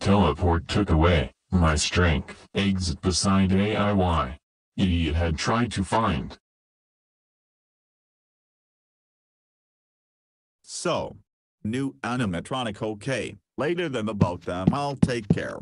Teleport took away my strength. Exit beside AIY. Idiot had tried to find. So, new animatronic okay. Later than about them, I'll take care.